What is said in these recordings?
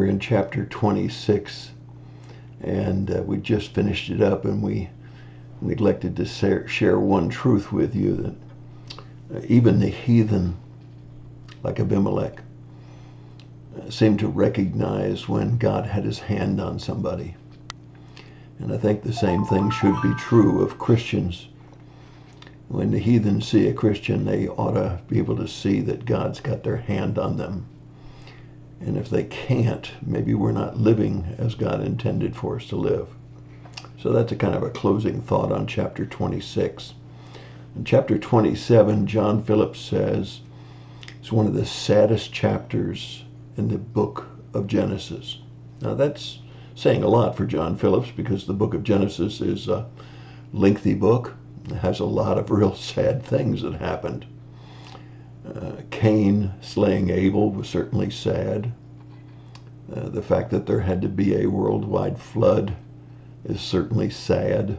We're in chapter 26, and uh, we just finished it up, and we neglected to share one truth with you that uh, even the heathen, like Abimelech, uh, seemed to recognize when God had his hand on somebody. And I think the same thing should be true of Christians. When the heathen see a Christian, they ought to be able to see that God's got their hand on them. And if they can't, maybe we're not living as God intended for us to live. So that's a kind of a closing thought on chapter 26. In chapter 27, John Phillips says it's one of the saddest chapters in the book of Genesis. Now that's saying a lot for John Phillips because the book of Genesis is a lengthy book. It has a lot of real sad things that happened. Uh, Cain slaying Abel was certainly sad. Uh, the fact that there had to be a worldwide flood is certainly sad.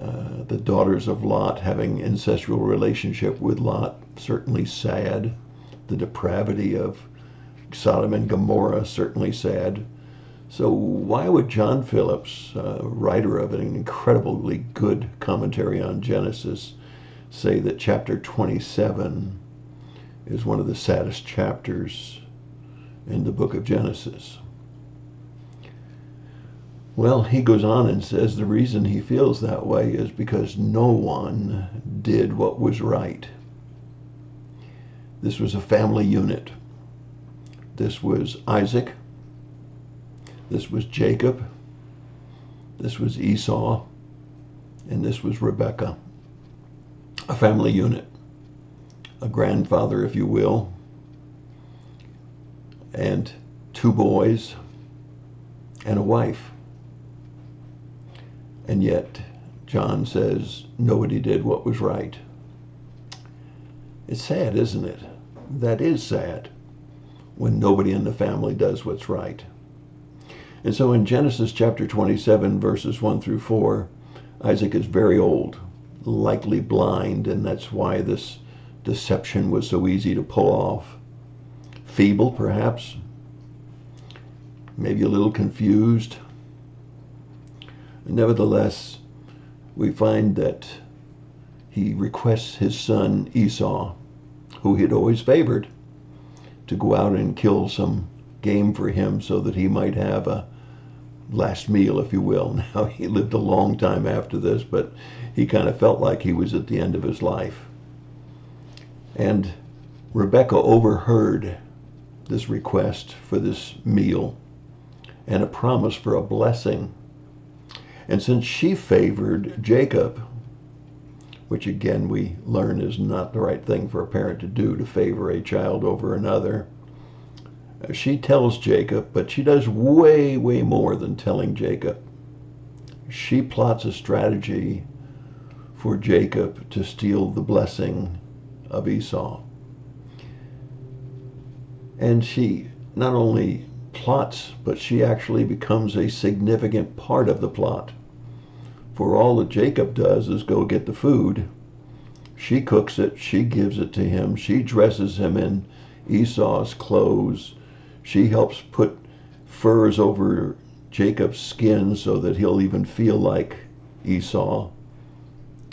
Uh, the daughters of Lot having incestual relationship with Lot, certainly sad. The depravity of Sodom and Gomorrah, certainly sad. So why would John Phillips, uh, writer of an incredibly good commentary on Genesis, say that chapter 27 is one of the saddest chapters in the book of Genesis? Well, he goes on and says the reason he feels that way is because no one did what was right. This was a family unit. This was Isaac. This was Jacob. This was Esau. And this was Rebekah. A family unit. A grandfather, if you will. And two boys and a wife. And yet, John says nobody did what was right. It's sad, isn't it? That is sad when nobody in the family does what's right. And so in Genesis chapter 27, verses 1 through 4, Isaac is very old, likely blind, and that's why this deception was so easy to pull off. Feeble, perhaps, maybe a little confused, Nevertheless, we find that he requests his son Esau, who he had always favored, to go out and kill some game for him so that he might have a last meal, if you will. Now, he lived a long time after this, but he kind of felt like he was at the end of his life. And Rebecca overheard this request for this meal and a promise for a blessing and since she favored Jacob, which again we learn is not the right thing for a parent to do to favor a child over another, she tells Jacob, but she does way, way more than telling Jacob. She plots a strategy for Jacob to steal the blessing of Esau. And she not only plots, but she actually becomes a significant part of the plot. For all that Jacob does is go get the food. She cooks it, she gives it to him, she dresses him in Esau's clothes. She helps put furs over Jacob's skin so that he'll even feel like Esau.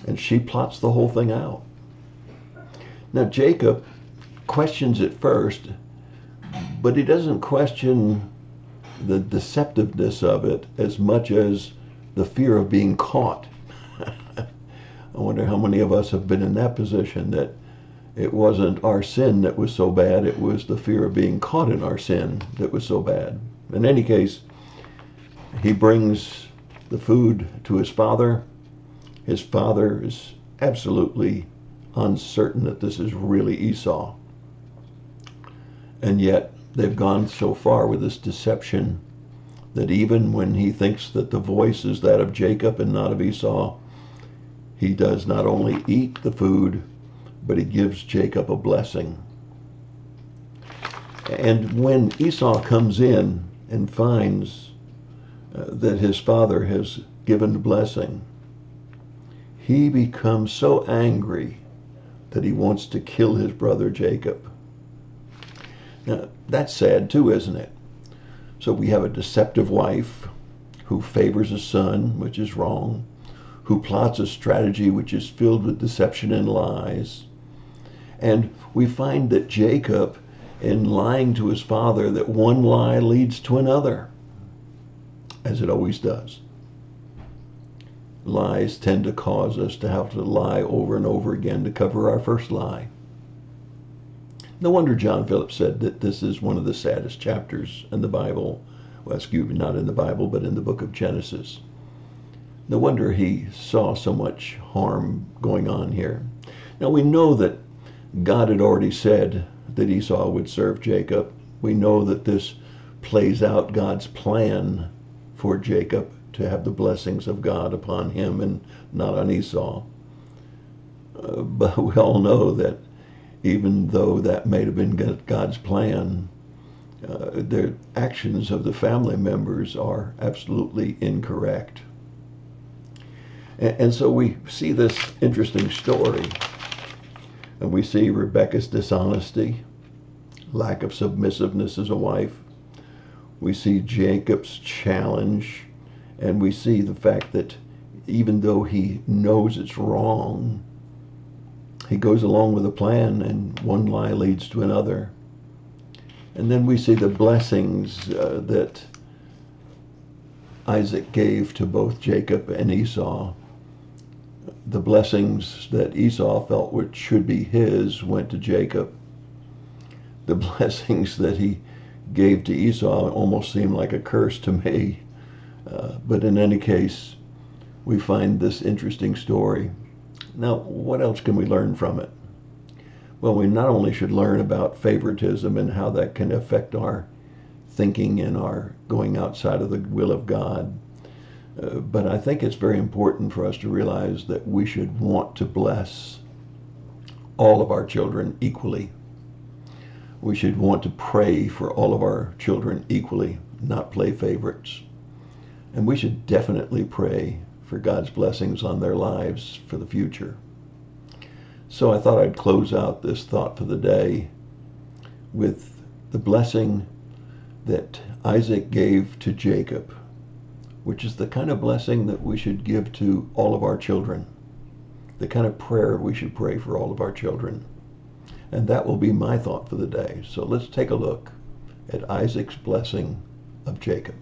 And she plots the whole thing out. Now, Jacob questions it first but he doesn't question the deceptiveness of it as much as the fear of being caught. I wonder how many of us have been in that position that it wasn't our sin that was so bad, it was the fear of being caught in our sin that was so bad. In any case, he brings the food to his father. His father is absolutely uncertain that this is really Esau. And yet, they've gone so far with this deception that even when he thinks that the voice is that of Jacob and not of Esau, he does not only eat the food, but he gives Jacob a blessing. And when Esau comes in and finds uh, that his father has given the blessing, he becomes so angry that he wants to kill his brother Jacob. Now, that's sad too, isn't it? So we have a deceptive wife who favors a son, which is wrong, who plots a strategy which is filled with deception and lies. And we find that Jacob, in lying to his father, that one lie leads to another, as it always does. Lies tend to cause us to have to lie over and over again to cover our first lie. No wonder John Phillips said that this is one of the saddest chapters in the Bible. Well, excuse me, not in the Bible, but in the book of Genesis. No wonder he saw so much harm going on here. Now we know that God had already said that Esau would serve Jacob. We know that this plays out God's plan for Jacob to have the blessings of God upon him and not on Esau. Uh, but we all know that even though that may have been God's plan, uh, the actions of the family members are absolutely incorrect. And, and so we see this interesting story. And we see Rebecca's dishonesty, lack of submissiveness as a wife. We see Jacob's challenge, and we see the fact that even though he knows it's wrong, he goes along with a plan and one lie leads to another. And then we see the blessings uh, that Isaac gave to both Jacob and Esau. The blessings that Esau felt which should be his went to Jacob. The blessings that he gave to Esau almost seemed like a curse to me. Uh, but in any case, we find this interesting story. Now, what else can we learn from it? Well, we not only should learn about favoritism and how that can affect our thinking and our going outside of the will of God, uh, but I think it's very important for us to realize that we should want to bless all of our children equally. We should want to pray for all of our children equally, not play favorites. And we should definitely pray for God's blessings on their lives for the future. So I thought I'd close out this thought for the day with the blessing that Isaac gave to Jacob, which is the kind of blessing that we should give to all of our children, the kind of prayer we should pray for all of our children. And that will be my thought for the day. So let's take a look at Isaac's blessing of Jacob.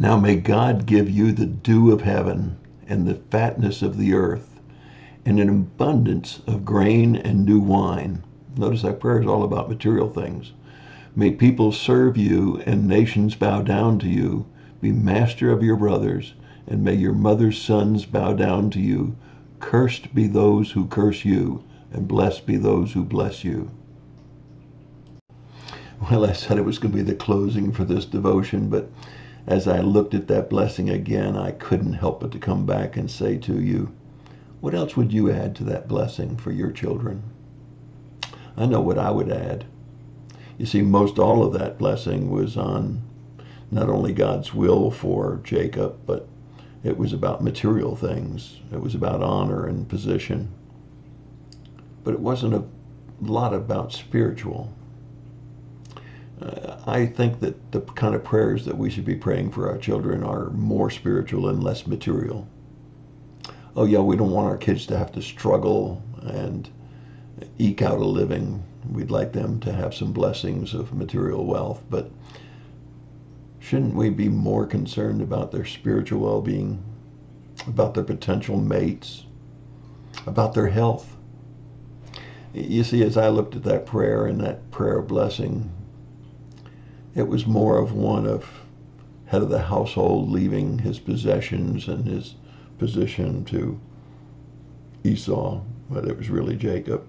Now may God give you the dew of heaven and the fatness of the earth and an abundance of grain and new wine. Notice that prayer is all about material things. May people serve you and nations bow down to you. Be master of your brothers, and may your mother's sons bow down to you. Cursed be those who curse you, and blessed be those who bless you. Well, I said it was going to be the closing for this devotion, but as I looked at that blessing again, I couldn't help but to come back and say to you, what else would you add to that blessing for your children? I know what I would add. You see, most all of that blessing was on not only God's will for Jacob, but it was about material things. It was about honor and position. But it wasn't a lot about spiritual. Uh, I think that the kind of prayers that we should be praying for our children are more spiritual and less material. Oh, yeah, we don't want our kids to have to struggle and eke out a living. We'd like them to have some blessings of material wealth, but shouldn't we be more concerned about their spiritual well being, about their potential mates, about their health? You see, as I looked at that prayer and that prayer blessing, it was more of one of head of the household leaving his possessions and his position to Esau, but it was really Jacob.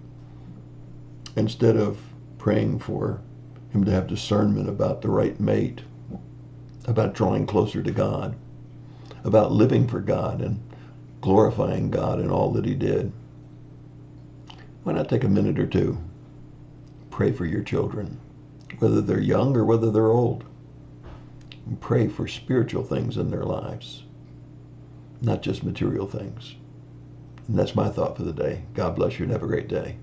Instead of praying for him to have discernment about the right mate, about drawing closer to God, about living for God and glorifying God in all that he did. Why not take a minute or two? Pray for your children whether they're young or whether they're old. And pray for spiritual things in their lives, not just material things. And that's my thought for the day. God bless you and have a great day.